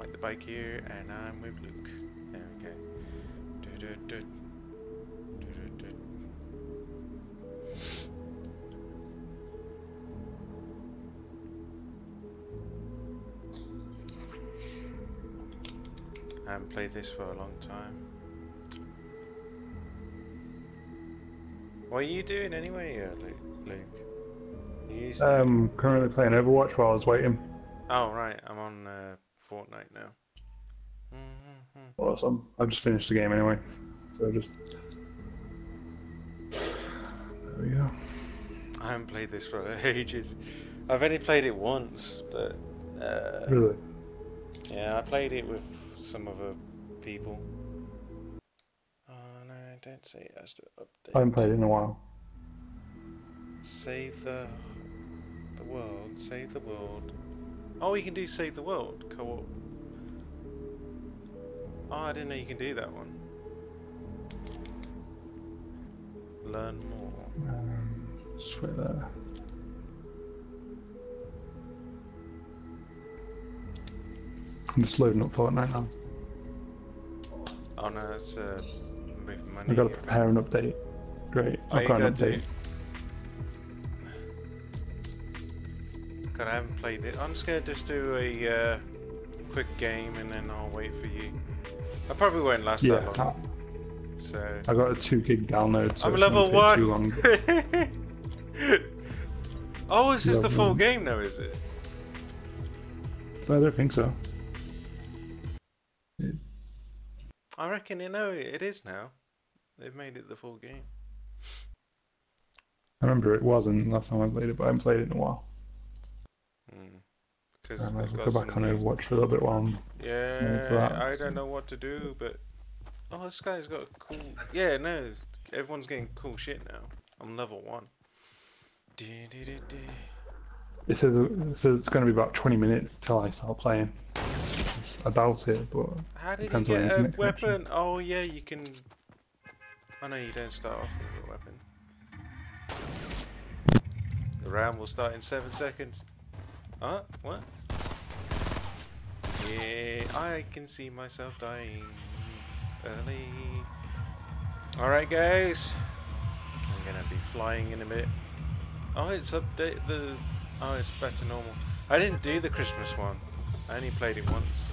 Mike the Bike here, and I'm with Luke. There we go. I haven't played this for a long time. What are you doing anyway, uh, Luke? Luke? You Um, currently playing Overwatch while I was waiting. Oh right, Fortnite now. Mhm. Awesome. I've just finished the game anyway, so just. There we go. I haven't played this for ages. I've only played it once, but uh, Really? yeah, I played it with some other people. Oh no, don't say it has to update. I haven't played it in a while. Save the the world. Save the world. Oh, you can do save the world co-op. Oh, I didn't know you can do that one. Learn more. Um, there. I'm just loading up Fortnite now. Oh no, it's uh, with money. I've got to prepare an update. Great. Oh, I've you got an do- God, I haven't played it. I'm just gonna just do a uh, quick game and then I'll wait for you. I probably won't last Yeah, that long. I, So I got a two gig download, so I'm level take one. Too long. oh, is this the full one. game now? Is it? I don't think so. I reckon you know it is now. They've made it the full game. I remember it wasn't last time I played it, but I haven't played it in a while. Mm. Because I might they've as well got go back some on new- Overwatch for a little bit while I'm Yeah, that, I don't know what to do, but oh, this guy's got a cool. Yeah, no, everyone's getting cool shit now. I'm level one. It says, it says it's going to be about 20 minutes till I start playing. I doubt it, but How did Depends you on a internet connection. weapon? Oh yeah, you can. Oh no, you don't start off with a weapon. The round will start in seven seconds. Huh? What? Yeah, I can see myself dying early. Alright guys. I'm gonna be flying in a bit. Oh, it's update the... Oh, it's back to normal. I didn't do the Christmas one. I only played it once.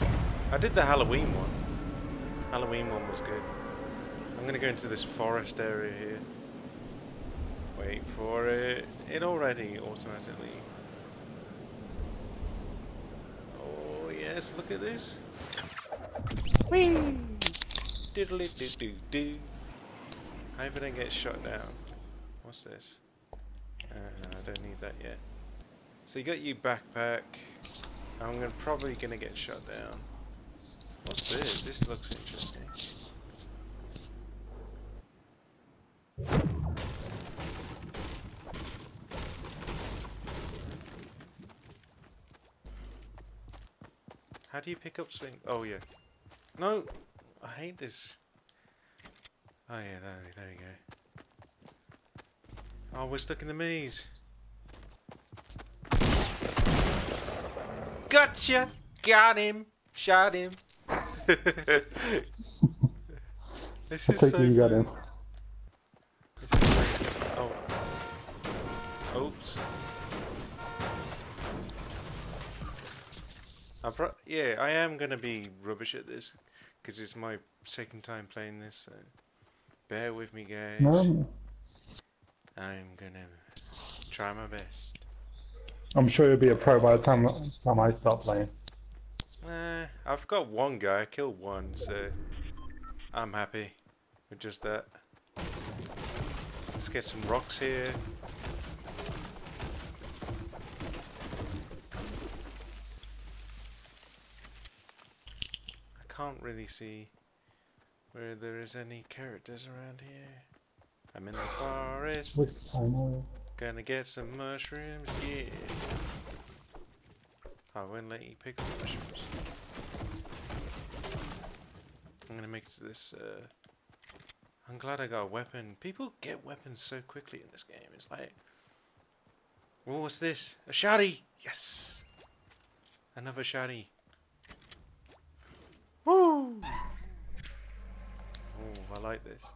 I did the Halloween one. Halloween one was good. I'm gonna go into this forest area here. Wait for it. It already automatically. Yes, look at this. Whee! Diddly doo doo doo. I hope I get shot down. What's this? Uh, I don't need that yet. So you got your backpack. I'm gonna probably gonna get shot down. What's this? This looks interesting. How do you pick up swing? Oh yeah. No, I hate this. Oh yeah, there, there you go. Oh, we're stuck in the maze. Gotcha! Got him! Shot him! this is so you got him. This is Oh. Oops. I pro yeah, I am gonna be rubbish at this because it's my second time playing this. So bear with me, guys. No, I'm gonna try my best. I'm sure you'll be a pro by the time, time I start playing. Eh, I've got one guy. I killed one, so I'm happy with just that. Let's get some rocks here. Can't really see where there is any characters around here. I'm in the forest, time, gonna get some mushrooms, yeah. I won't let you pick up mushrooms. I'm gonna make this, uh... I'm glad I got a weapon. People get weapons so quickly in this game. It's like... Oh, what's this? A shotty! Yes! Another shotty. Oh, I like this.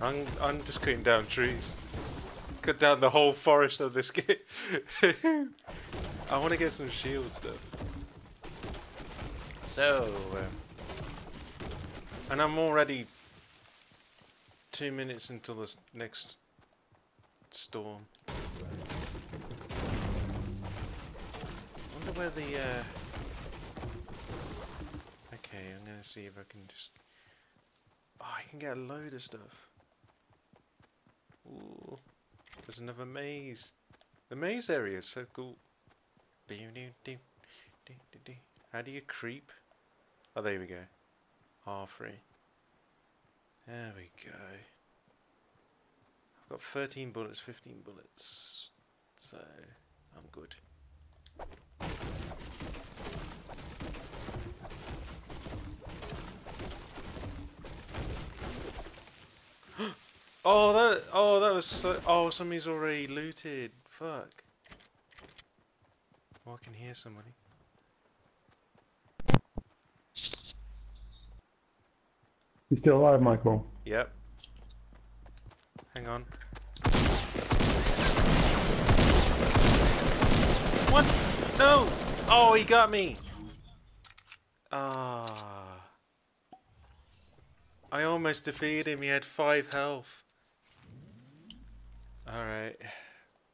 I'm, I'm just cutting down trees. Cut down the whole forest of this game. I want to get some shield stuff. So, um, and I'm already two minutes until the next storm. Wonder where the, uh... Okay, I'm gonna see if I can just... Oh, I can get a load of stuff. Ooh, there's another maze. The maze area is so cool. How do you creep? Oh, there we go. R free. There we go. I've got 13 bullets, 15 bullets. So, I'm good. oh, that, oh, that was so, oh, somebody's already looted. Fuck. Oh, I can hear somebody. You still alive, Michael? Yep. Hang on. What? No! Oh, he got me! Ah. I almost defeated him. He had five health. Alright.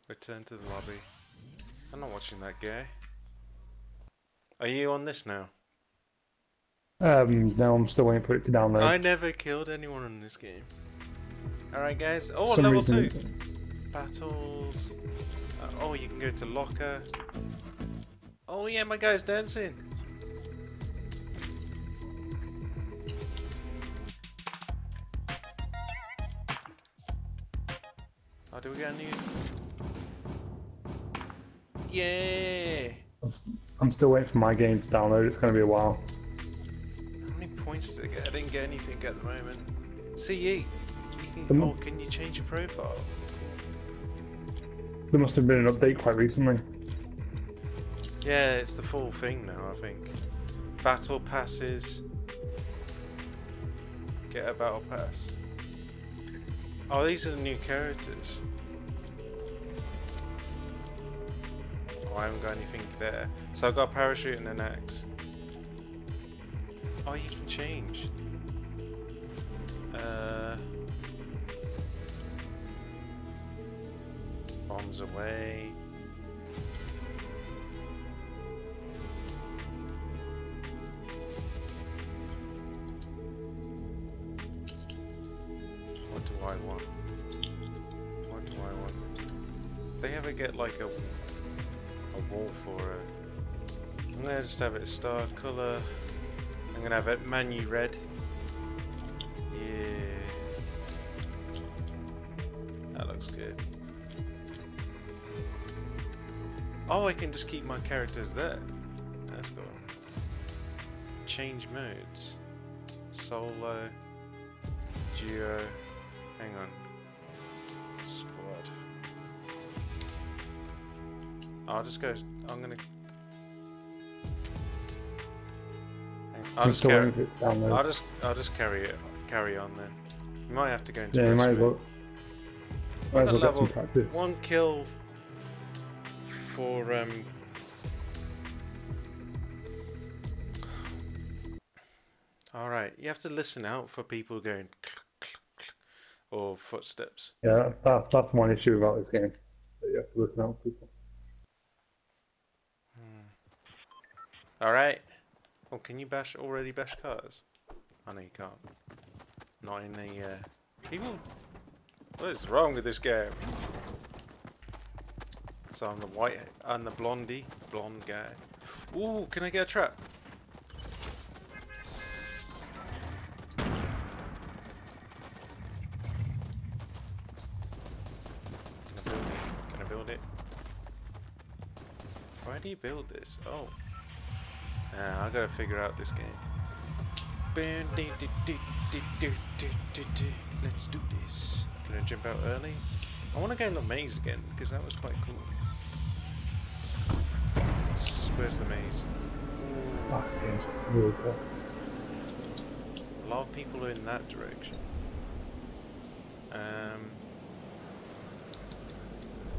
Return to the lobby. I'm not watching that guy. Are you on this now? Um, no, I'm still waiting for it to download. I never killed anyone in this game. Alright guys. Oh, Some level reason 2! Battles. Uh, oh, you can go to locker. Oh yeah, my guy's dancing. Oh, do we get a new? Yeah. I'm, st- I'm still waiting for my game to download. It's going to be a while. How many points did I get? I didn't get anything at the moment. CE. You can, oh, can you change your profile? There must have been an update quite recently. Yeah, it's the full thing now, I think. Battle passes. Get a battle pass. Oh, these are the new characters. Oh, I haven't got anything there. So I've got a parachute and an axe. Oh, you can change. Uh, bombs away. What do I want? What do I want? They ever get like a a wall for it? I'm gonna just have it star color. I'm gonna have it menu red. Yeah, that looks good. Oh, I can just keep my characters there. That's cool. Change modes. Solo. Duo. Hang on. Squad. I'll just go. I'm gonna. I'll just carry. I'll just. I'll just carry it. Carry on then. You might have to go into. yeah, you might as well. Might well level practice. One kill for um. All right, you have to listen out for people going or footsteps. Yeah, that, that's one issue about this game. That you have to listen out for people. All right. Oh, can you bash already bash cars? I know you can't. Not in the uh, people. What is wrong with this game? So I'm the white and the blondie, blonde guy. Ooh, can I get a trap? Why do you build this? Oh. Yeah, I gotta figure out this game. Let's do this. Can I jump out early? I want to go in the maze again because that was quite cool. Where's the maze? This game's really tough. A lot of people are in that direction. Um,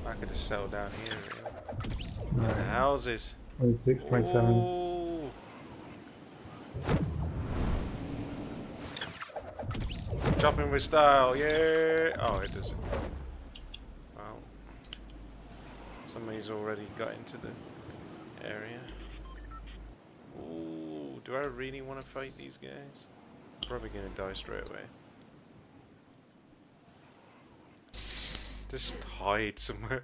I could just settle down here. Really. Houses. 26.7. Ooh. Chopping with style, yeah. Oh, it doesn't. Well, somebody's already got into the area. Ooh, do I really want to fight these guys? Probably gonna die straight away. Just hide somewhere.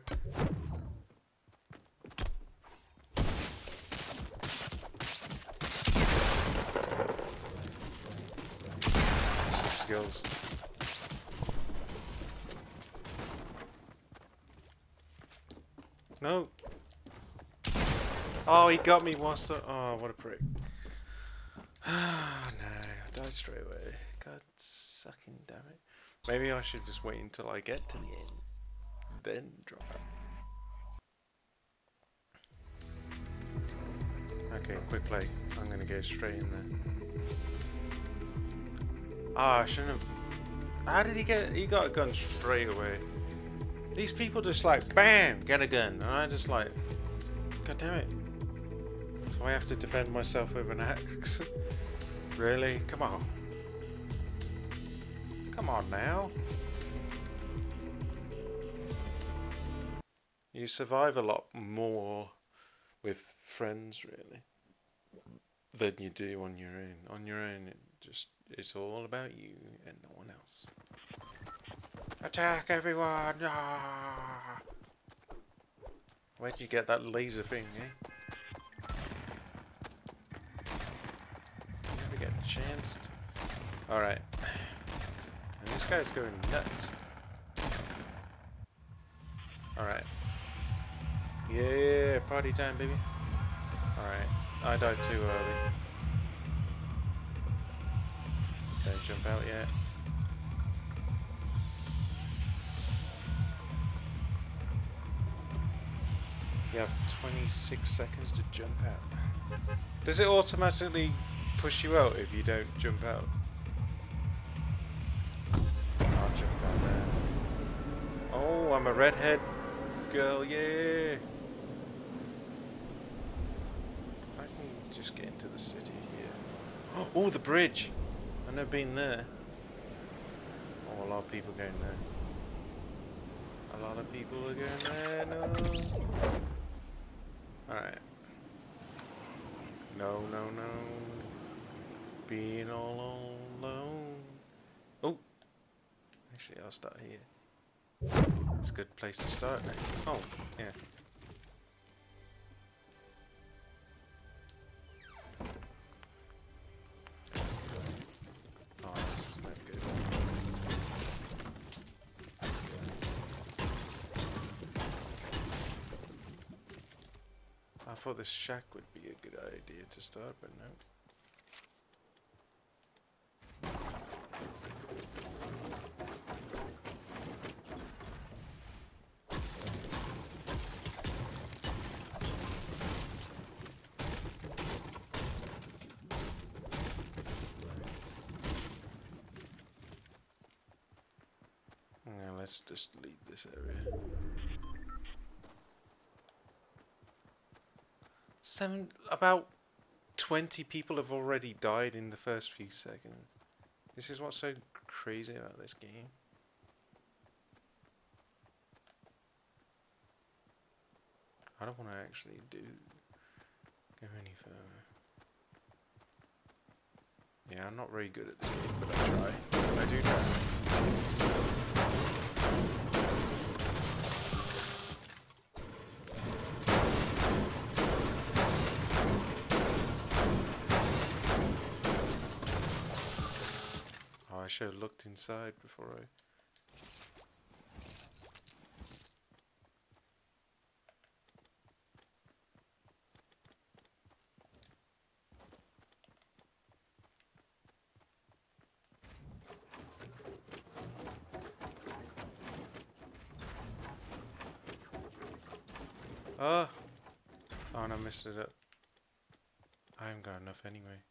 Just skills. No. Oh, he got me once I... Oh, what a prick. Ah, no. I died straight away. God sucking damn it. Maybe I should just wait until I get to the end. Then drop out. Okay, quick play. I'm gonna go straight in there. Ah, I shouldn't have... How did he get... He got a gun straight away. These people just like, BAM! Get a gun. And I just like... God damn it. So I have to defend myself with an axe. really? Come on. Come on now. You survive a lot more with friends, really, than you do on your own. On your own, it just it's all about you and no one else. Attack everyone! Ah! Where'd you get that laser thing, eh? Never get chanced. Alright. And this guy's going nuts. Alright. Yeah, party time, baby. Alright. I died too early. Don't jump out yet. You have 26 seconds to jump out. Does it automatically push you out if you don't jump out? I'll jump out there. Oh, I'm a redhead girl, yeah! I can just get into the city here. Oh, the bridge! I've never been there. Oh, a lot of people going there. A lot of people are going there, no! Alright. No, no, no. Being all alone. Oh! Actually, I'll start here. It's a good place to start now. Oh, yeah. Oh, this is not good. I thought this shack would be a good idea to start, but no. Yeah, let's just leave this area. Seven, about 20 people have already died in the first few seconds. This is what's so crazy about this game. I don't want to actually do go any further. Yeah, I'm not very good at this game, but I try. I do try. Should have looked inside before I. Oh! Oh, and I messed it up. I haven't got enough anyway.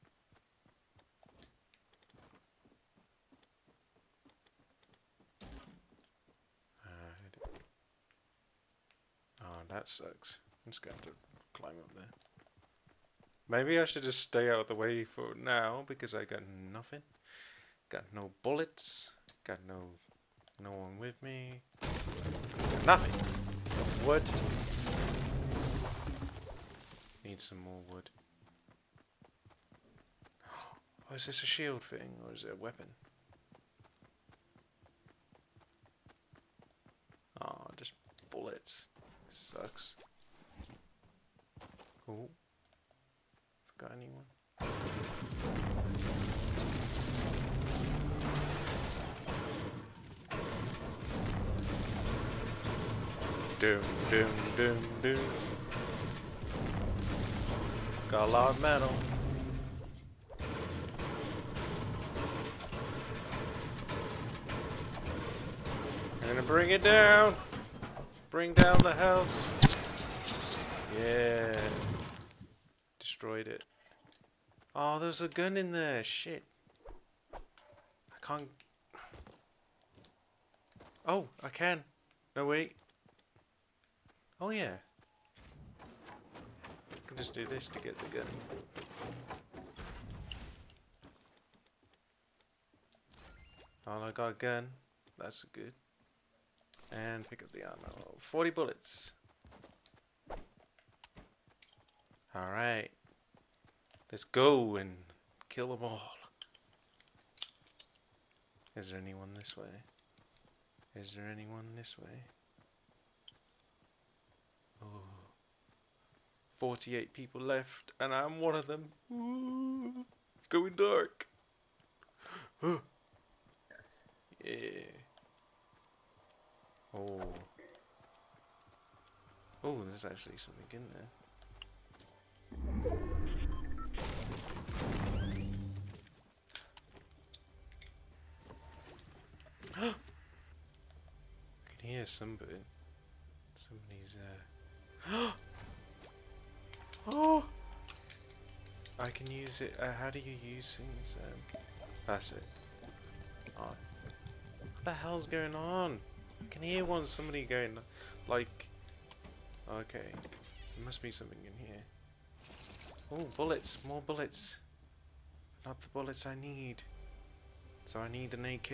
Alright. Oh, that sucks. I'm just going to climb up there. Maybe I should just stay out of the way for now because I got nothing. Got no bullets. Got no no one with me. Got nothing. Got wood. Need some more wood. Oh, is this a shield thing or is it a weapon? Oh, just bullets. Sucks. Oh. Forgot anyone? Doom, doom, doom, doom. Got a lot of metal. I'm gonna bring it down. Bring down the house. Yeah. Destroyed it. Oh, there's a gun in there. Shit. I can't. Oh, I can. No, wait. Oh, yeah. I can just do this to get the gun. Oh, I got a gun. That's good. And pick up the ammo. 40 bullets. Alright. Let's go and kill them all. Is there anyone this way? Is there anyone this way? Oh. 48 people left, and I'm one of them. Ooh, it's going dark. yeah. Oh. Oh, there's actually something in there. I can hear somebody. Somebody's uh. oh! I can use it. Uh, how do you use things? Um, that's it. Oh. What the hell's going on? Can hear one somebody going like. Okay, there must be something in here. Oh, bullets! More bullets! Not the bullets I need. So I need an AK.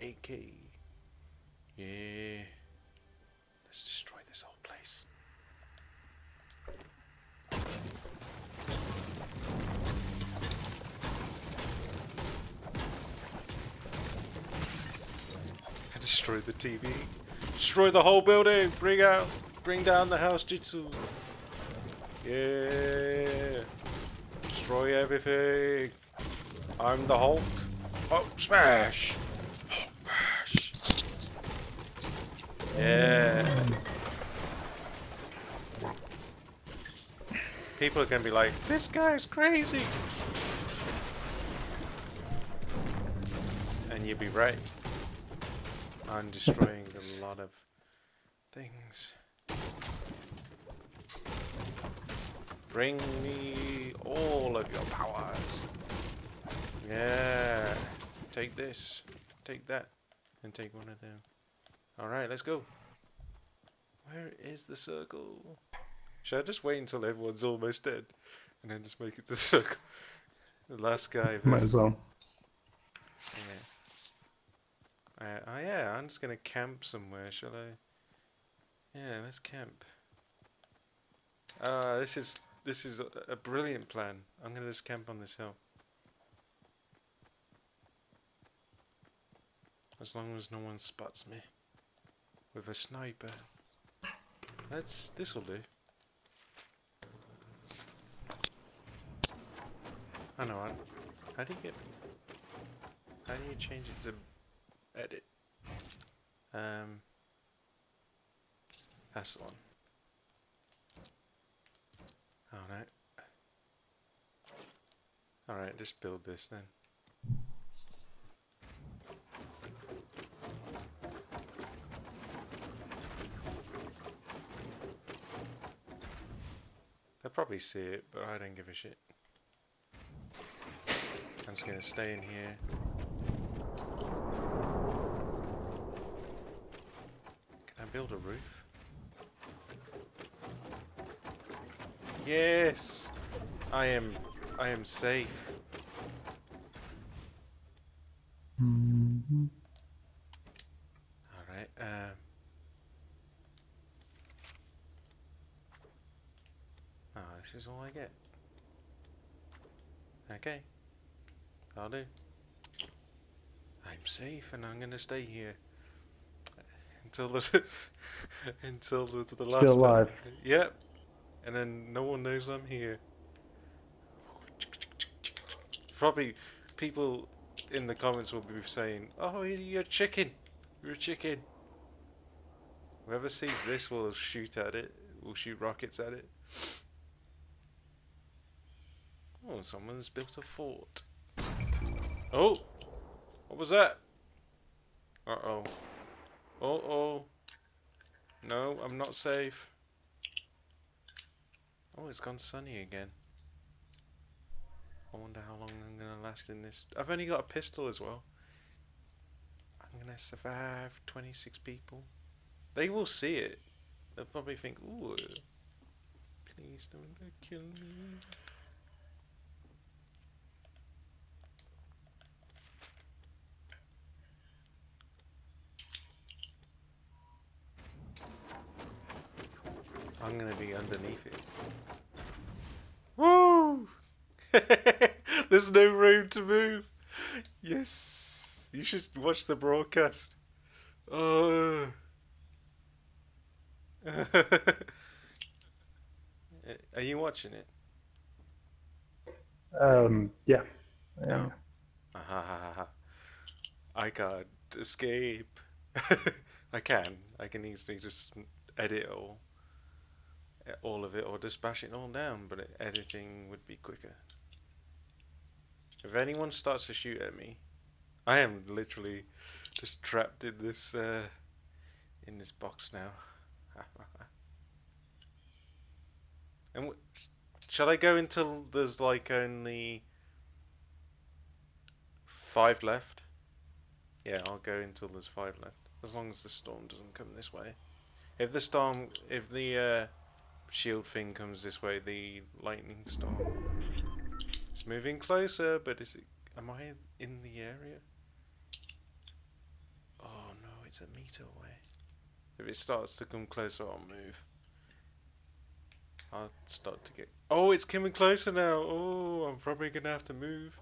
AK. Yeah. Let's destroy this whole place. I destroyed the TV. Destroy the whole building! Bring out! Bring down the house jitsu! Yeah! Destroy everything! I'm the Hulk! Oh, smash! Hulk Smash! Yeah! People are gonna be like, this guy's crazy! And you'd be right. I'm destroying a lot of things. Bring me all of your powers. Yeah. Take this. Take that. And take one of them. Alright, let's go. Where is the circle? Should I just wait until everyone's almost dead? And then just make it to the circle? The last guy. Might as well. Yeah. Uh, oh yeah, I'm just gonna camp somewhere, shall I? Yeah, let's camp. Uh, this is this is a, brilliant plan. I'm gonna just camp on this hill. As long as no one spots me with a sniper. That's this'll do. I know. I, how do you get? How do you change it to edit? Um, that's the one. Oh no. Alright, just build this then. They'll probably see it, but I don't give a shit. I'm just gonna stay in here. Can I build a roof? Yes! I am I am safe. Mhm. Alright, um Oh, this is all I get. Okay. I'll do. I'm safe and I'm gonna stay here. Until the until the, the last Still alive. Yep. And then no one knows I'm here. Probably people in the comments will be saying, "Oh, you're a chicken. You're a chicken." Whoever sees this will shoot at it. Will shoot rockets at it. Oh, someone's built a fort. Oh, what was that? Uh oh. Uh oh. No, I'm not safe. Oh, it's gone sunny again. I wonder how long I'm gonna last in this. I've only got a pistol as well. I'm gonna survive 26 people. They will see it. They'll probably think, ooh, please don't kill me. I'm gonna be underneath it. Woo! There's no room to move. Yes, you should watch the broadcast. Oh. Are you watching it? Um, yeah. yeah. Ah, I can't escape. I can. I can easily just edit all, all of it, or just bash it all down. But editing would be quicker. If anyone starts to shoot at me, I am literally just trapped in this uh, in this box now. and shall I go until there's like only five left? Yeah, I'll go until there's five left. As long as the storm doesn't come this way. If the storm, if the uh, shield thing comes this way, the lightning storm. It's moving closer, but is it? Am I in the area? Oh no, it's a meter away. If it starts to come closer, I'll move. I'll start to get. Oh, it's coming closer now. Oh, I'm probably gonna have to move.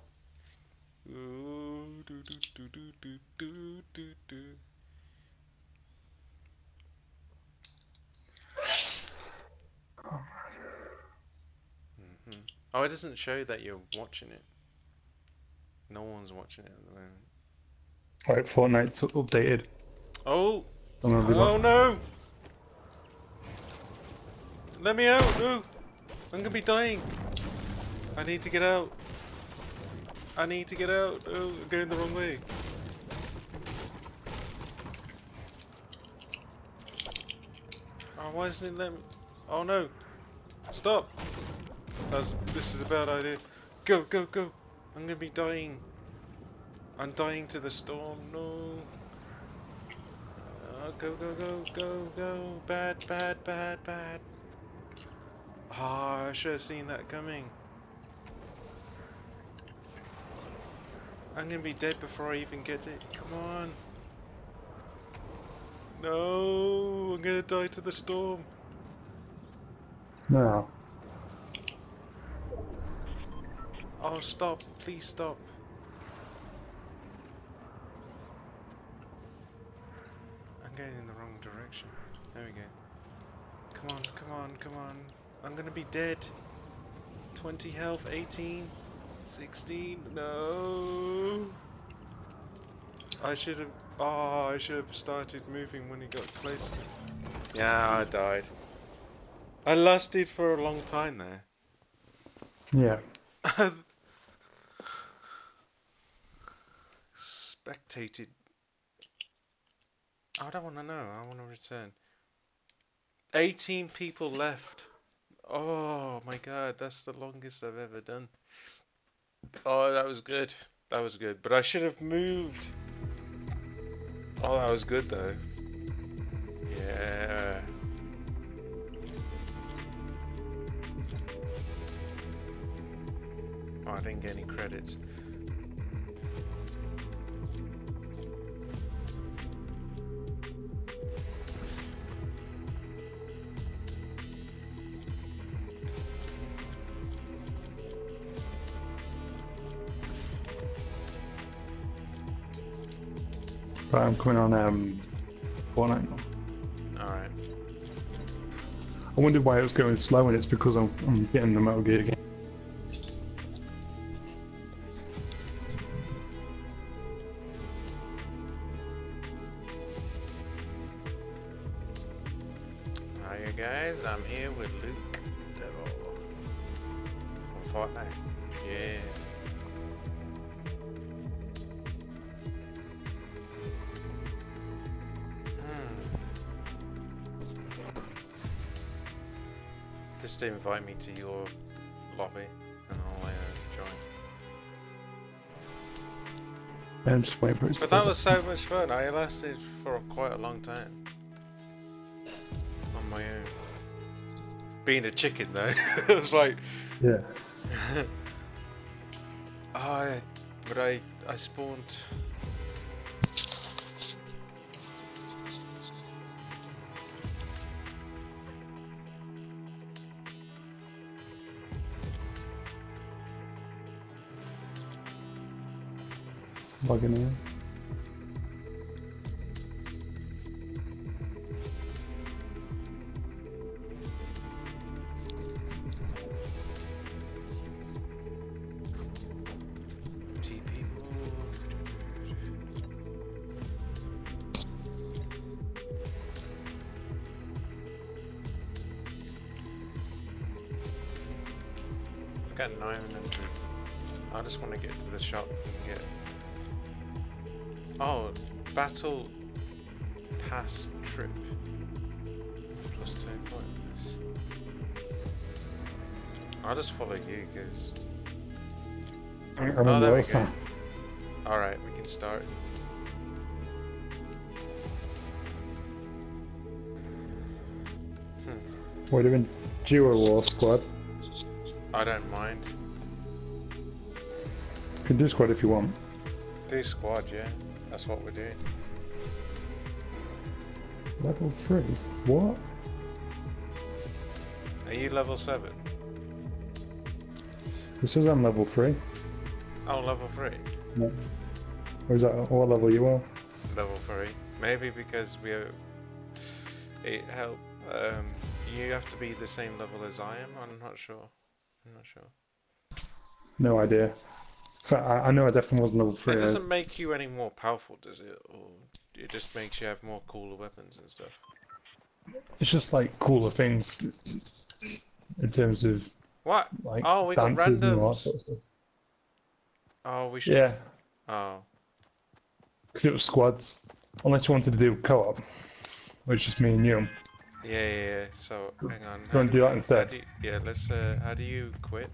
Ooh, do do do do do do do Mhm. Oh, it doesn't show that you're watching it. No one's watching it at the moment. Right, Fortnite's updated. Oh! I'm gonna be Oh no! Let me out! No! I'm gonna be dying! I need to get out! I need to get out! Oh, I'm going the wrong way. Oh, why isn't it letting me? Oh no! Stop! That's, this is a bad idea. Go, go, go! I'm gonna be dying. I'm dying to the storm. No. Uh, go, go, go, go, go. Bad, bad, bad, bad. Ah, I should have seen that coming. I'm gonna be dead before I even get it. Come on. No, I'm gonna die to the storm. No. Oh, stop. Please stop. I'm going in the wrong direction. There we go. Come on, come on, come on. I'm gonna be dead. 20 health, 18, 16, no. I should have, oh, I should have started moving when he got closer. Yeah, I died. I lasted for a long time there. Yeah. spectated. I don't want to know. I want to return. 18 people left. Oh my god, that's the longest I've ever done. Oh, that was good. That was good. But I should have moved. Oh, that was good though. Yeah. Oh, I didn't get any credits. Right, I'm coming on um, Fortnite now. Alright. I wondered why it was going slow, and it's because I'm, I'm getting the Metal Gear game. Just to invite me to your lobby and I'll uh, join. I'm just waiting for it But that was so much fun. I lasted for quite a long time. On my own. Being a chicken though. it was like Yeah. I but I I spawned Logging in. I'll just follow you because. I'm, Oh, there we go. Alright, we can start. Hmm. We're doing duo war squad. I don't mind. You can do squad if you want. Do squad, yeah. That's what we're doing. Level three. What? Are you level 7? It says I'm level three. Oh, level 3. No. Or is that what level you are? Level 3. Maybe because we are... It help. Um, you have to be the same level as I am? I'm not sure. I'm not sure. No idea. So I, I know I definitely wasn't level three. It doesn't make you any more powerful, does it? Or it just makes you have more cooler weapons and stuff? It's just like cooler things in terms of What? like Oh, we got dances and all that randoms. sort of stuff. Oh, we should... Yeah, Oh. because it was squads. Unless you wanted to do co-op, which is just me and you. Yeah, yeah, yeah. So, hang on. you how wanna do that instead? do you- yeah, let's. Uh, how do you quit?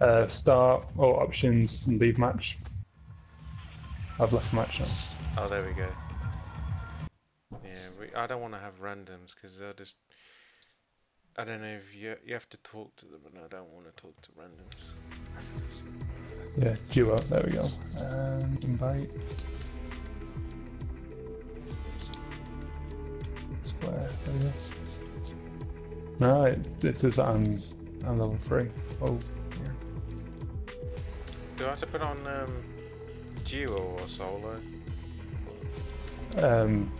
Uh, start or options and leave match. I've left match now. Oh, there we go. Yeah, we, I don't want to have randoms because they'll just. I don't know if you you have to talk to them, and I don't want to talk to randoms. Yeah, duo. There we go. Um, invite. Square. There we go. No, it, this is I'm I'm level three. Oh, Do I have to put on um, duo or solo? um,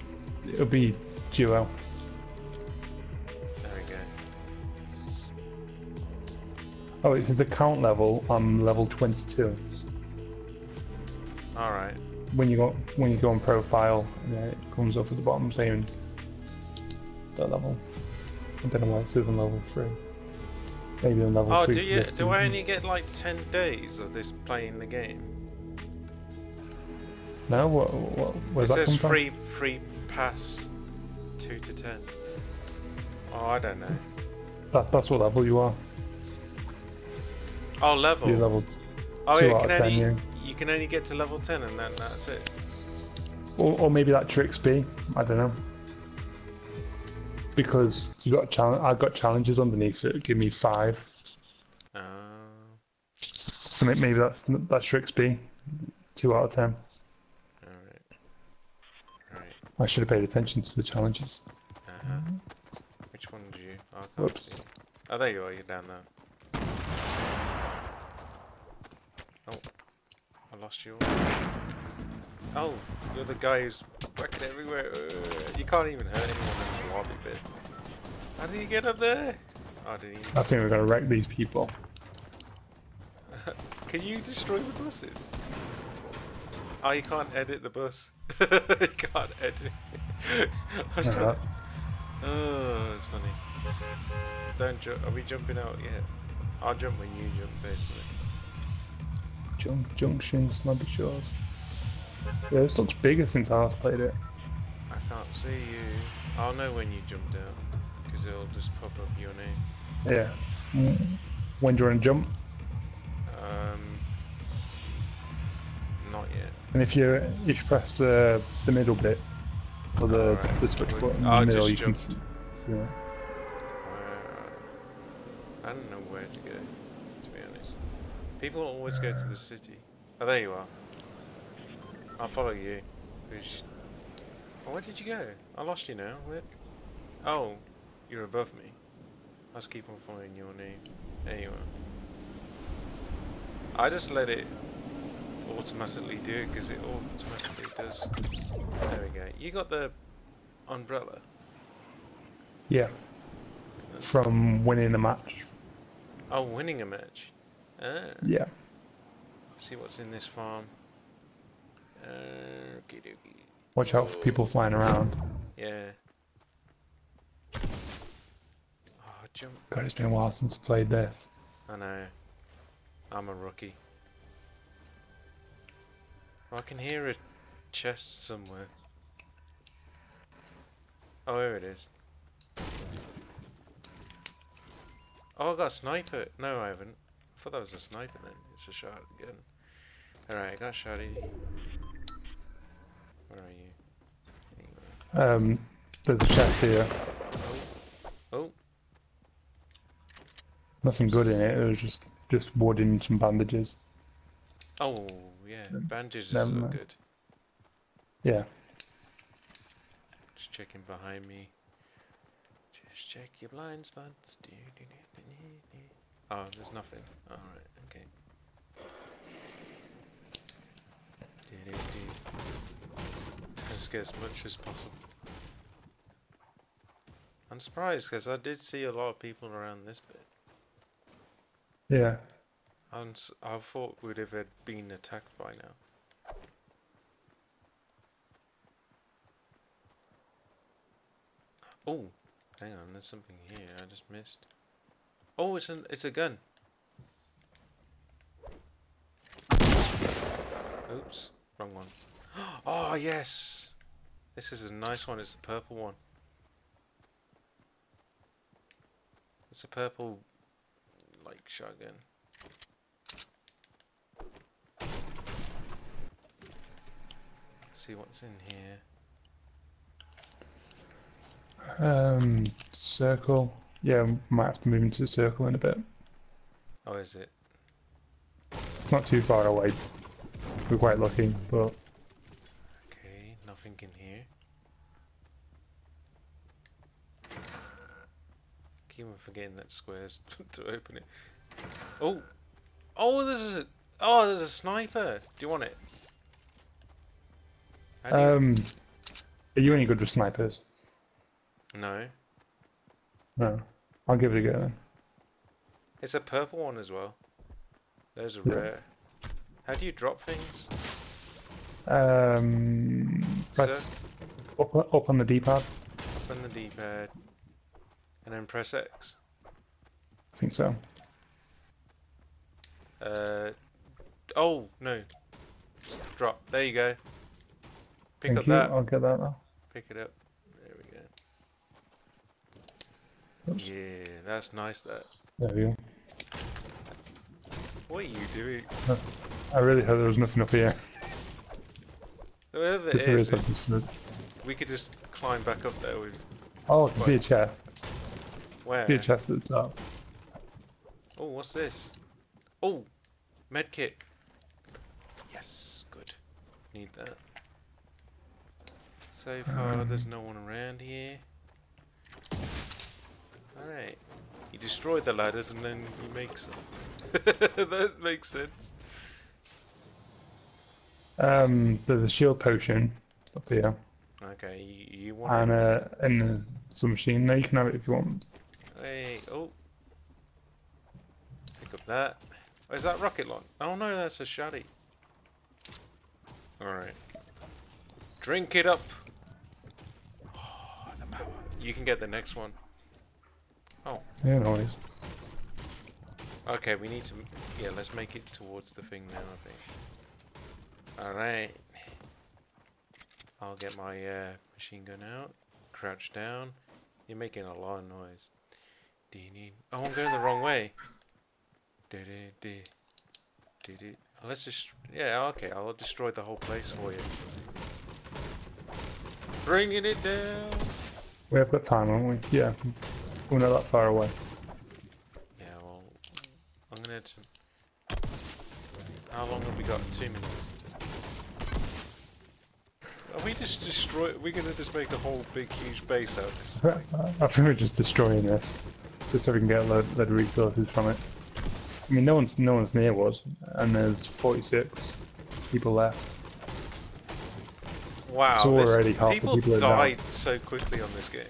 it'll be duo. Oh, it says account level. I'm level 22. All right. When you go when you go on profile, then it comes up at the bottom saying that level. I don't know why it says I'm level three. Maybe I'm level Oh, three. do you? Do I only get like ten days of this playing the game? No, what, what, where's it that says free free pass two to ten. Oh, I don't know. That's that's what level you are. Oh, level. You're level. oh, two yeah, out can of 10, only yeah. you can only get to level ten, and then that's it. Or, or maybe that tricks B. I don't know. Because you got challenge. I got challenges underneath it. Give me five. Uh, So maybe that's that tricks B. Two out of ten. all right. All right. I should have paid attention to the challenges. Uh-huh. Which one did you? Oh, I see. Oh, there you are. You're down there. Oh, I lost you. Oh, you're the guy who's working everywhere. Uh, you can't even hurt anyone in the lobby bit. How did you get up there? Oh, did? I think we're gonna wreck these people. Can you destroy the buses? Oh, you can't edit the bus. you can't edit. I was trying- Oh, that's funny. Don't jump. Are we jumping out yet? I'll jump when you jump, basically. Junk Junction, Snobby Shores. Yeah, this looks bigger since I last played it. I can't see you. I'll know when you jumped out, because it'll just pop up your name. Yeah. Mm. When do you want to jump? Um, not yet. And if you if you press the the middle bit or the Alright, the switch button in the middle, you can jump. see. see. Uh, I don't know where to go, to be honest. People always go to the city. Oh, there you are. I'll follow you. Oh, where did you go? I lost you now. Where? Oh, you're above me. I just keep on following your name. There you are. I just let it automatically do it because it automatically does. There we go. You got the umbrella. Yeah. From winning a match. Oh, winning a match. Ah. Yeah. See what's in this farm. Uh, dokie. Watch out for people flying around. Yeah. Oh, jump. God, it's been a while since I played this. I know. I'm a rookie. Oh, I can hear a chest somewhere. Oh, here it is. Oh, I got a sniper. No, I haven't. I thought that was a sniper then. It's a shotgun. Alright, I got shotty. Where are you? Um, there's a chest here. Oh, Nothing good in it. It was just just wood and some bandages. oh, yeah. Bandages look good. Yeah. Just checking behind me. Just check your blind spots. Do, do, do. Oh, there's nothing. Alright, okay. Let's get as much as possible. I'm surprised because I did see a lot of people around this bit. Yeah. I'm s- I thought we'd have been attacked by now. Oh, hang on, there's something here I just missed. Oh, it's an it's a gun. Oops, wrong one. Oh yes, this is a nice one. It's a purple one. It's a purple, like shotgun. see what's in here. Um, circle. Yeah, we might have to move into the circle in a bit. Oh, is it? It's not too far away. We're quite lucky, but Okay, nothing in here. Keep on forgetting that squares to open it. Oh, oh, there's a oh, there's a sniper. Do you want it? You- um, are you any good with snipers? no, No. I'll give it a go then. it's a purple one as well. Those are Yeah. rare. How do you drop things? Um, press up, up on the D-pad. Up on the D-pad, and then press X. I think so. Uh, oh no, drop. There you go. Pick Thank up you. that. I'll get that now. Pick it up. There we go. Oops. Yeah, that's nice. That. There we go. What are you doing? I really hope there was nothing up here. Whatever there is, is, I've just looked. we could just climb back up there with Oh, I can see a chest. where? See a chest at the top. Oh, what's this? Oh, medkit. Yes, good. Need that. So far, Um. there's no one around here. Alright. You destroy the ladders and then you make some. that makes sense. Um, there's a shield potion up here, Okay, you, you want and uh, and uh, some machine. Now you can have it if you want. Hey, oh. Pick up that. Oh, is that rocket launch? Oh no, that's a shotty. Alright. Drink it up. Oh, the power. You can get the next one. Yeah, no worries. Okay, we need to. Yeah, let's make it towards the thing now, I think. Alright. I'll get my uh, machine gun out. Crouch down. You're making a lot of noise. Oh, I'm going the wrong way. Dee-dee-dee. Dee-dee. Oh, let's just. Yeah, okay, I'll destroy the whole place for you. Bringing it down. We have got time, haven't we? Yeah. We're not that far away. Yeah, well, I'm gonna. How long have we got? Two minutes. Are we just destroy? We're gonna just make a whole big, huge base out of this. I think we're just destroying this, just so we can get a load, load of resources from it. I mean, no one's no one's near us, and there's 46 people left. Wow, So this- already half the people, people died so quickly on this game.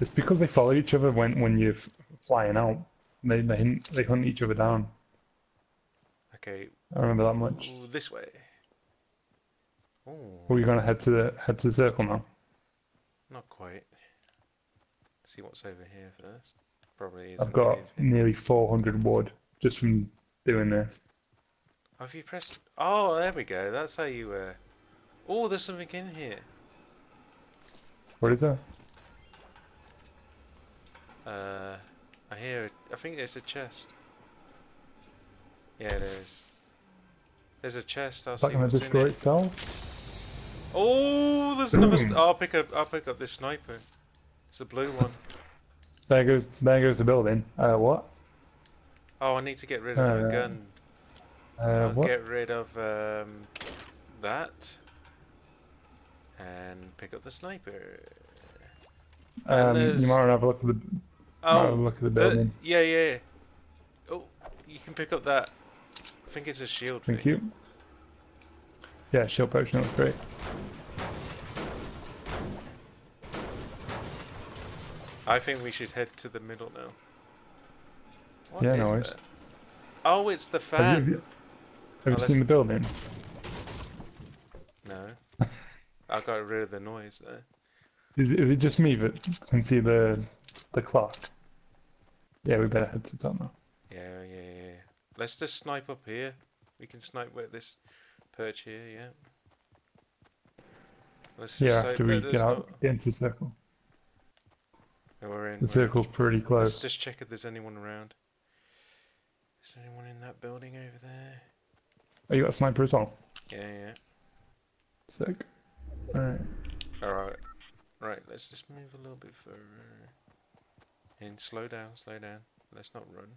It's because they follow each other when when you're flying out. They they hunt, they hunt each other down. Okay, I remember that much. this way. Oh, Are we gonna head to the head to the circle now? not quite. see what's over here first. Probably is. I've got nearly 400 wood just from doing this. Have you pressed? Oh, there we go. That's how you. Uh... Oh, there's something in here. What is that? Uh, I hear. It. I think there's a chest. Yeah, it is. There's a chest. I'll Is that see gonna what's destroy it. itself? Oh, there's another. St I'll pick up. I'll pick up this sniper. It's a blue one. There goes there goes the building. Uh, what? Oh, I need to get rid of my Uh, gun. Uh, I'll what? get rid of um, that. And pick up the sniper. Um, you might want to have a look at the might have a Oh, look at the the- building. yeah, yeah. Oh, you can pick up that. I think it's a shield Thank thing. you. Yeah, shield potion looks great. I think we should head to the middle now. What Yeah, no worries. that? Oh, it's the Have fan. you, have you Oh, seen the building? No. I got rid of the noise there. Is, is it just me that can see the the clock? Yeah, we better head to the top now. Yeah, yeah, yeah. Let's just snipe up here. We can snipe with this perch here, yeah. Let's Yeah, after we get out, get into the circle. No... We're in. we're The in. circle's pretty close. Let's just check if there's anyone around. Is there anyone in that building over there? Oh, you got a sniper as well? Yeah, yeah. Sick. Alright. Alright. Right, let's just move a little bit further. And slow down, slow down. Let's not run.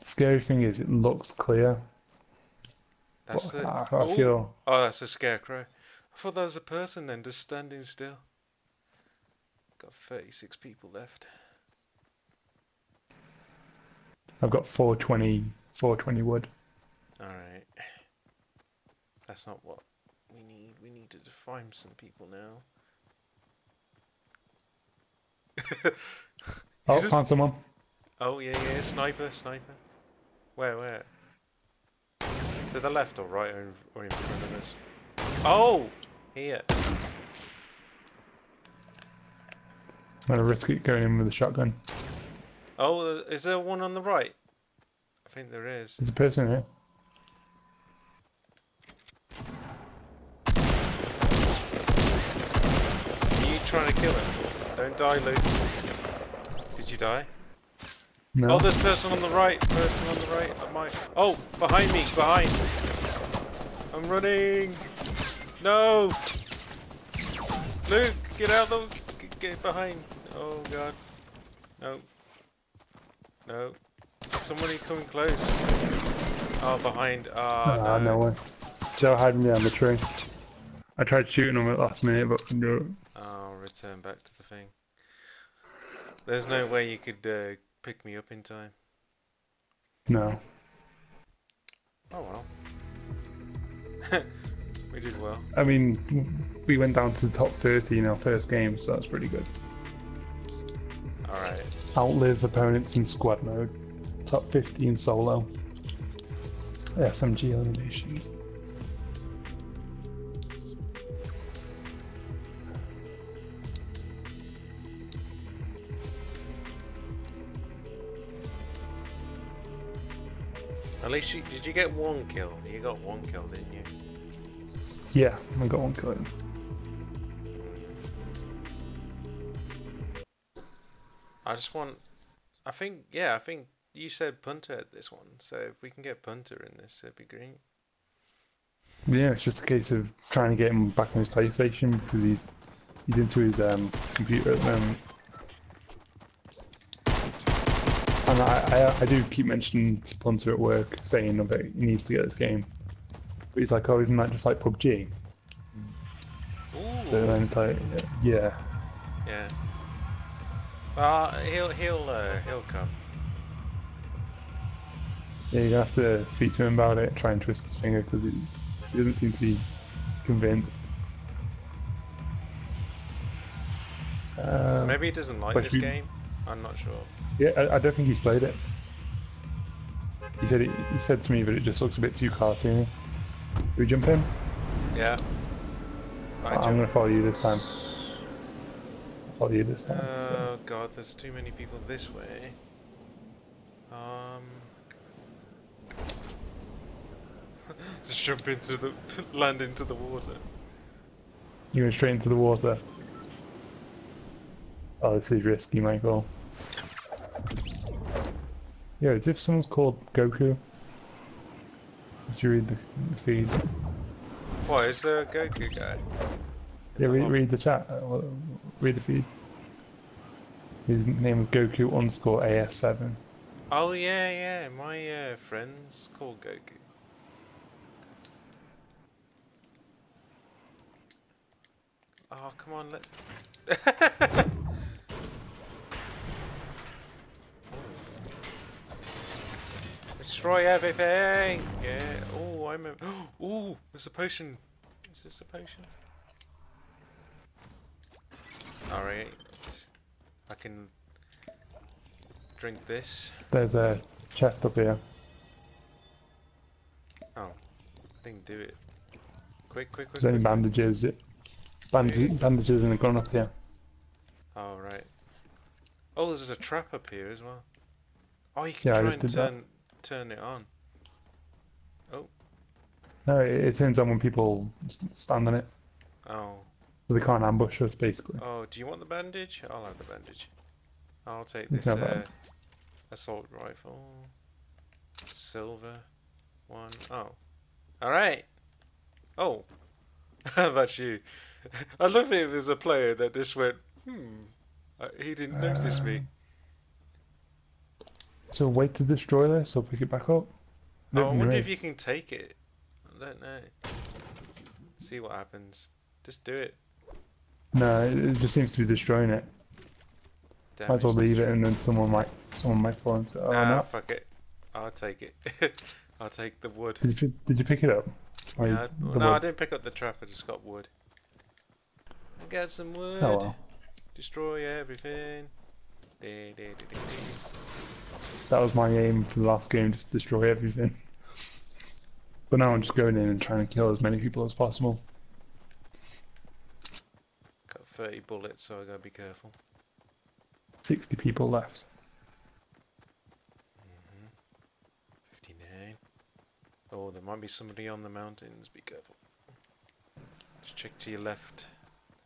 Scary thing is, it looks clear. That's but the. I, I oh, feel oh, that's a scarecrow. I thought that was a person then, just standing still. Got 36 people left. I've got 420, 420 wood. Alright. That's not what we need. We need to find some people now. Oh, just- found someone. Oh yeah, yeah, sniper, sniper. Where, where? To the left or right or in, or in front of us? Oh, here. I'm gonna risk it going in with a shotgun. Oh, uh, is there one on the right? I think there is. There's a person here. Are you trying to kill him? Don't die, Luke. Did you die? No. Oh, there's person on the right. Person on the right. Of my. Oh, behind me. Behind. I'm running. No. Luke, get out the. Get, get behind. Oh god. No. No. Somebody coming close. Oh, behind. Ah, Ah, no way. Joe hiding behind the tree. I tried shooting him at the last minute, but no. I'll return back to the thing. There's no way you could uh, pick me up in time. No. Oh well. we did well. I mean, we went down to the top 30 in our first game, so that's pretty good. Alright. Outlive opponents in squad mode. Top 50 in solo. SMG eliminations. At least you did you get one kill? You got one kill, didn't you? Yeah, I got one kill. I just want. I think yeah. I think you said punter at this one, so if we can get punter in this, it'd be great. Yeah, it's just a case of trying to get him back on his PlayStation because he's he's into his um, computer at the moment. And I, I, I do keep mentioning to Punter at work, saying that he needs to get this game. But he's like, oh, isn't that just like PUBG? Ooh. So then it's like, yeah. Yeah. Uh, he'll he'll uh, he'll come. Yeah, you have to speak to him about it, try and twist his finger because he, he doesn't seem to be convinced. Um, Maybe he doesn't like this you- game. I'm not sure. Yeah, I, I don't think he's played it. He said it, he said to me that it just looks a bit too cartoony. Do we jump in? Yeah. I I'm jump- gonna follow you this time. I'll follow you this time. so. Oh god, there's too many people this way. Um. Just jump into the land into the water. You're going straight into the water. Oh, this is risky, Michael. Yeah, as if someone's called Goku. Did you read the, the feed? What is there a Goku guy? Yeah, read, read the chat. Uh, read the feed. His name is Goku underscore AF7. Oh yeah, yeah. My uh, friend's called Goku. Oh come on, let. Destroy everything! Yeah. Oh, I'm a. Oh, there's a potion. Is this a potion? Alright. I can drink this. There's a chest up here. Oh, I didn't do it. Quick, quick, quick. There's any quick, quick. bandages. Band bandages and a gun up here. Oh, right. Oh, there's a trap up here as well. Oh, you can Yeah, try just and did that. Turn it on. Oh. No, it, it turns on when people stand on it. Oh. So they can't ambush us, basically. Oh, do you want the bandage? I'll have the bandage. I'll take this uh, assault rifle. Silver one. Oh. Alright. Oh. That's you. I love it if there's a player that just went, hmm. Uh, he didn't notice me. So wait to destroy this or pick it back up? Oh, I wonder if you can take it. I don't know. See what happens. Just do it. No, it, it just seems to be destroying it. Might as well leave it and then someone might someone might fall into it. Oh Nah, no. fuck it. I'll take it. I'll take the wood. Did you, did you pick it up? Or Yeah, I- no, I didn't pick up the trap. I just got wood. I got some oh, wood. Oh well. Destroy everything. Dee, dee, dee. That was my aim for the last game, just destroy everything. But now I'm just going in and trying to kill as many people as possible. Got 30 bullets, so I gotta be careful. 60 people left. Mm-hmm. 59. Oh, there might be somebody on the mountains. Be careful. Just check to your left.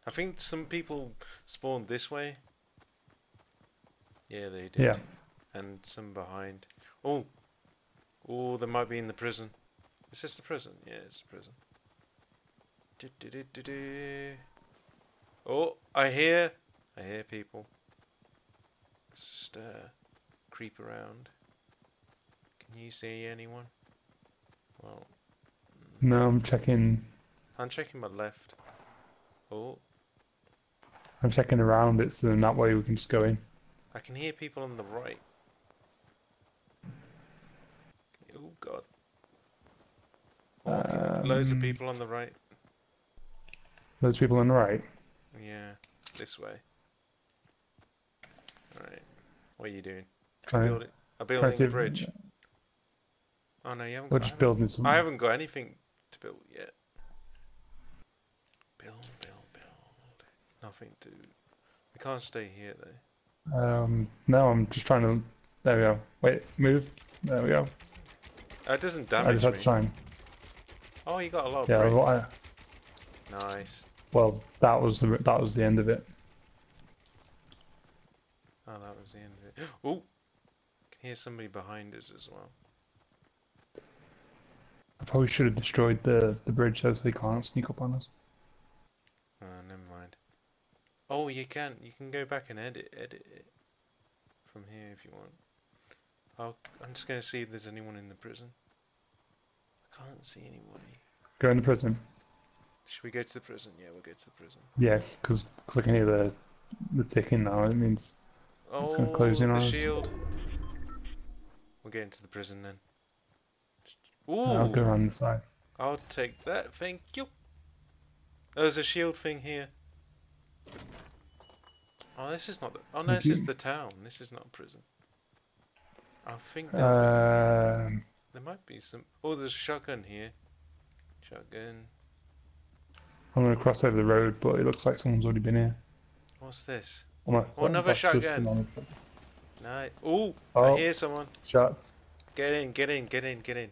I think some people spawned this way. Yeah, they did. Yeah. And some behind. Oh, oh, they might be in the prison. Is this the prison? Yeah, it's the prison. -du -du -du. Oh, I hear, I hear people. Let's just uh, creep around. Can you see anyone? Well, No, I'm checking. I'm checking my left. Oh, I'm checking around it, so then that way we can just go in. I can hear people on the right. Oh god. Oh, okay. Loads of Um, people on the right. Those people on the right. Yeah, this way. Alright. What are you doing? Trying, Building, a trying to building see a if- bridge. Oh no, you haven't We're got, I just haven't- building some. I haven't got anything to build yet. Build, build, build. Nothing to. We can't stay here though. Um, no, I'm just trying to. There we go. Wait, move. There we go. That doesn't damage I just had me. sign. Oh, you got a lot of Yeah. I, Nice. well, that was the that was the end of it. Oh, that was the end of it. Oh, can hear somebody behind us as well. I probably should have destroyed the the bridge so they can't sneak up on us. Oh, never mind. Oh, you can. You can go back and edit edit it from here if you want. I'll, I'm just gonna see if there's anyone in the prison. I can't see anybody. Go in the prison. Should we go to the prison? Yeah, we'll go to the prison. Yeah, because I can hear the the ticking now. It means Oh, It's gonna close in on us. shield. We'll get into the prison then. Ooh, I'll go around the side. I'll take that, thank you. Oh, there's a shield thing here. Oh, this is not the. Oh no, Thank this is the town. This is not a prison. I think there, Um, there might be some. Oh, there's a shotgun here. Shotgun. I'm gonna cross over the road, but it looks like someone's already been here. What's this? Unless Oh, another shotgun. No. Ooh, I Oh. hear someone. Shots. Get in, get in, get in, get in.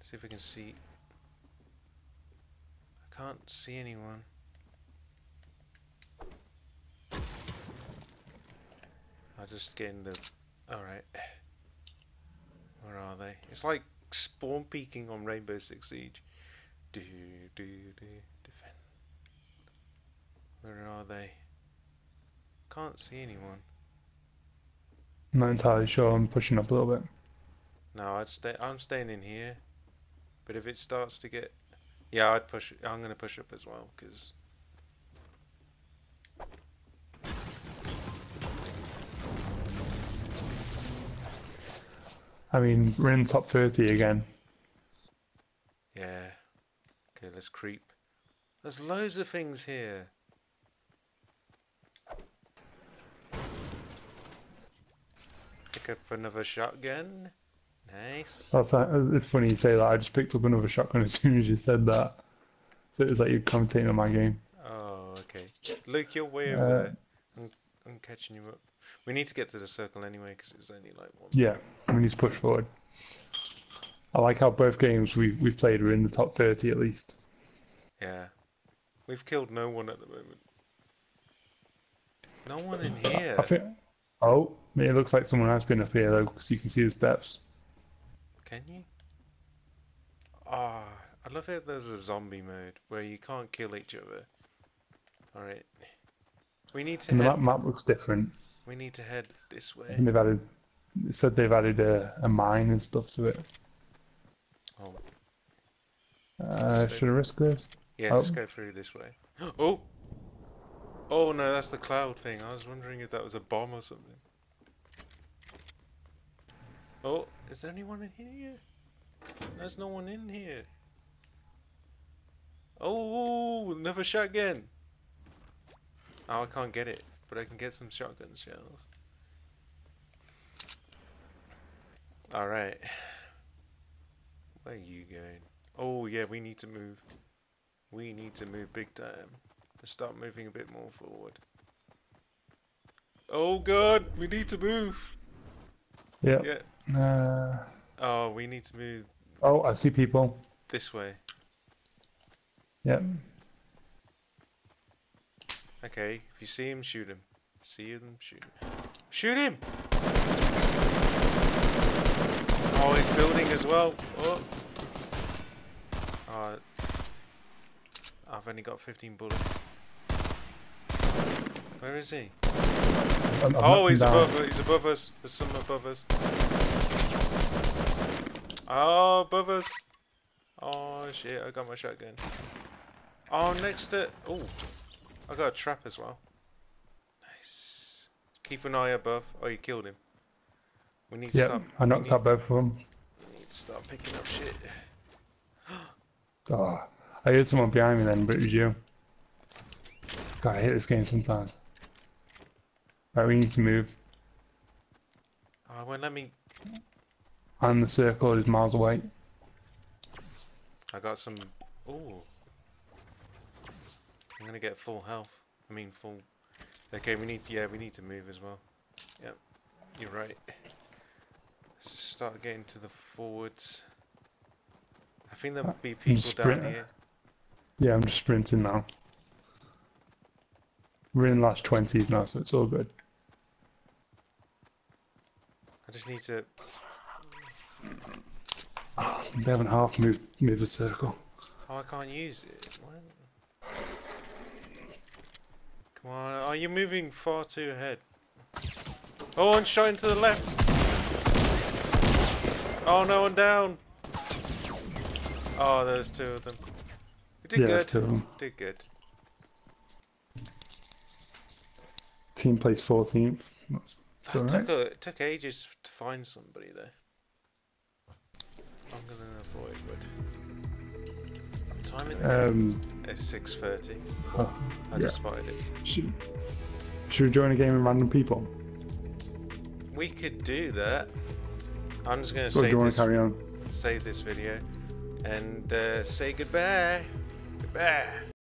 See if we can see. I can't see anyone. I'll just get in the. Alright. Where are they? It's like spawn peeking on Rainbow Six Siege. Do, do, do, defend. Where are they? Can't see anyone. I'm not entirely sure. I'm pushing up a little bit. No, I'd stay. I'm staying in here. But if it starts to get, yeah, I'd push. I'm gonna push up as well because. I mean, we're in the top 30 again. Yeah. Okay, let's creep. There's loads of things here. Pick up another shotgun. Nice. That's uh, it's funny you say that. I just picked up another shotgun as soon as you said that. So it was like you're commentating on my game. Oh, okay. Luke, you're way Uh, over there. I'm, I'm catching you up. We need to get to the circle anyway because it's only like one. Yeah, we need to push forward. I like how both games we we've played were in the top 30 at least. Yeah. We've killed no one at the moment. No one in here. I think. Oh, it looks like someone has been up here though, because you can see the steps. Can you? Ah, I love it. There's a zombie mode where you can't kill each other. All right. We need to And the map, map looks different. We need to head this I way. think they've added. It said they've added a, a mine and stuff to it. Oh, Uh, should I risk this? yeah. Oh. Just go through this way. Oh. Oh no, that's the cloud thing. I was wondering if that was a bomb or something. Oh, is there anyone in here? There's no one in here. Oh, another shotgun. Oh, I can't get it, but I can get some shotgun shells. Alright. Where are you going? Oh, yeah, we need to move. We need to move big time. Let's start moving a bit more forward. Oh god, we need to move. Yeah. Yeah. Uh, Oh, we need to move oh, I see people. this way. Yeah. Okay, if you see him, shoot him. See him, shoot him. Shoot him! Oh, he's building as well. Oh. oh. I've only got 15 bullets. Where is he? I'm- I'm Oh, he's down. above. He's above us. There's some above us. Oh, above us. Oh shit! I got my shotgun. Oh, next to. Oh, I got a trap as well. Nice. Keep an eye above. Oh, you killed him. We need to Yep, stop. I knocked need, out both of them. we need to start picking up shit. Oh, I heard someone behind me then, but it was you. God, I hate this game sometimes. Right, we need to move. Ah, oh, well, let me. And the circle is miles away. I got some. Oh. I'm gonna get full health. I mean, full. Okay, we need. Yeah, we need to move as well. Yep, you're right. Let's just start getting to the forwards. I think there'll be people down here. Yeah, I'm just sprinting now. We're in the last 20s now, so it's all good. I just need to. Ah, they haven't half moved, moved the circle. Oh, I can't use it. What? Come on. Are you moving far too ahead? Oh, one shot into the left. Oh, no one down. Oh, there's two of them. We did yeah, good. two of them. Did good. Team placed 14th. That's, that's took, a, it took ages to find somebody there. Longer than I thought it would. Time is it? Um, It's 6.30. oh, I yeah. just spotted it. should, should we join a game with random people? We could do that. I'm just gonna save this, to carry on? save this video and uh, say goodbye. Goodbye.